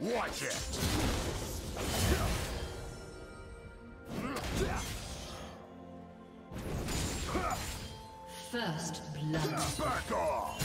Watch it! First blood. Back off!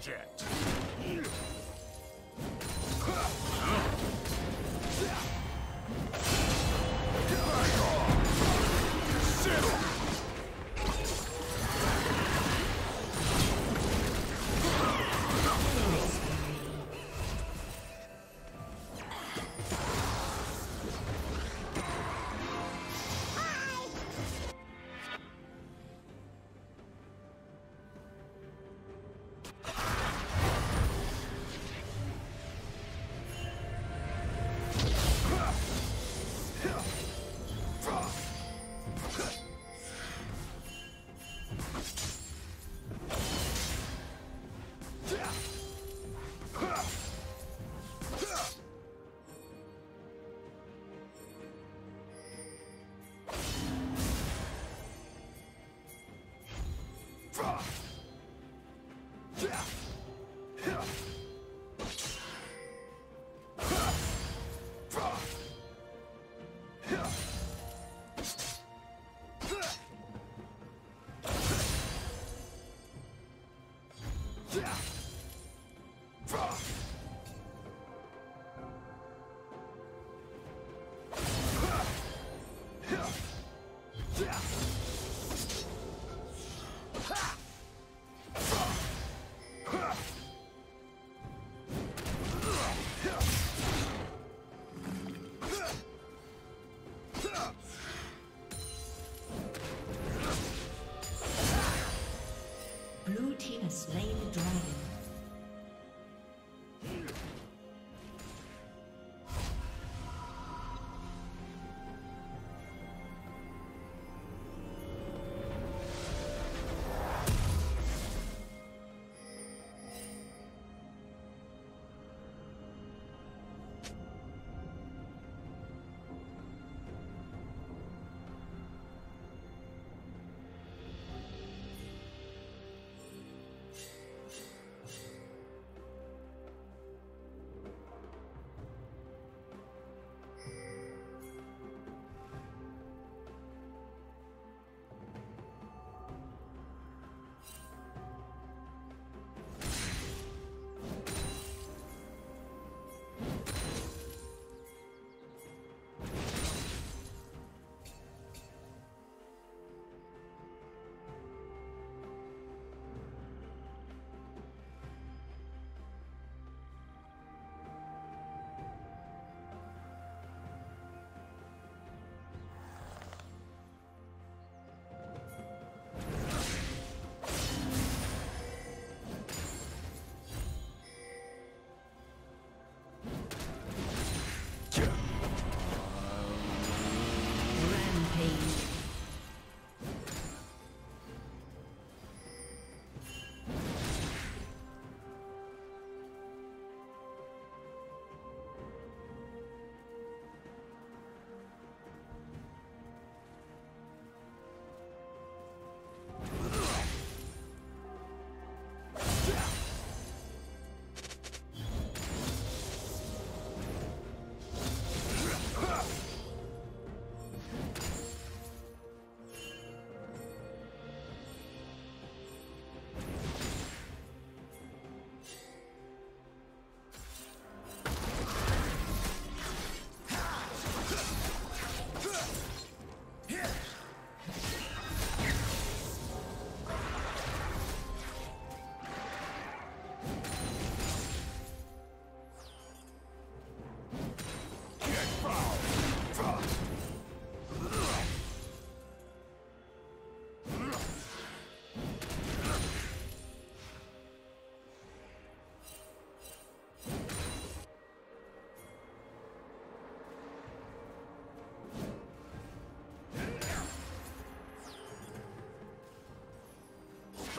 Watch Blue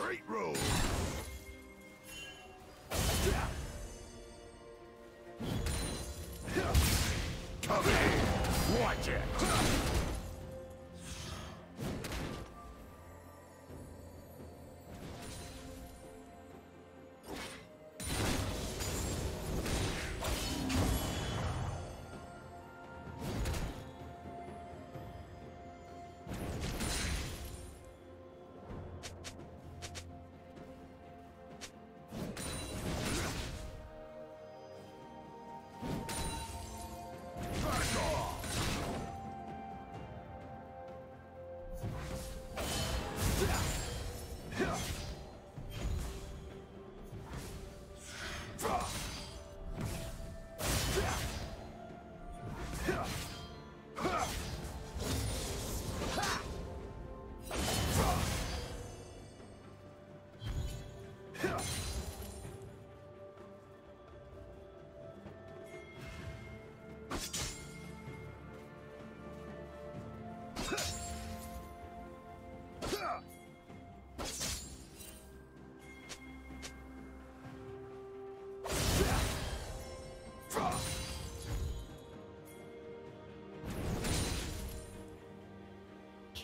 Great rule!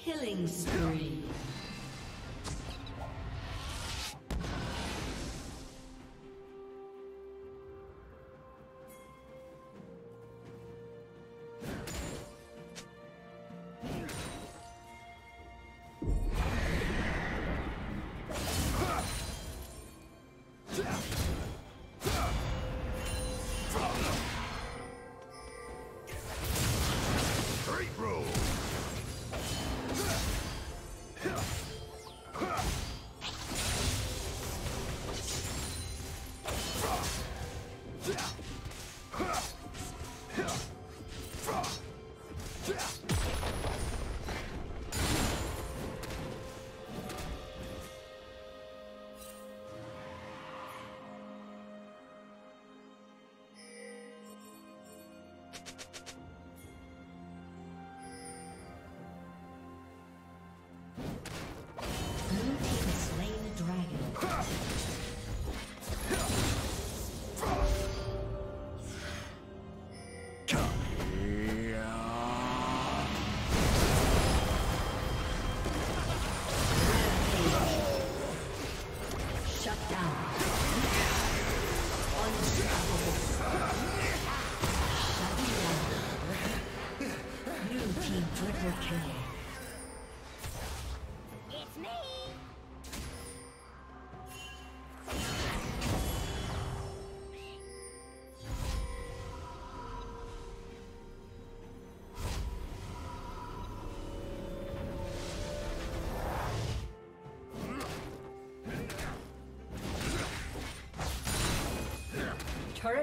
Killing spree.